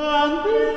and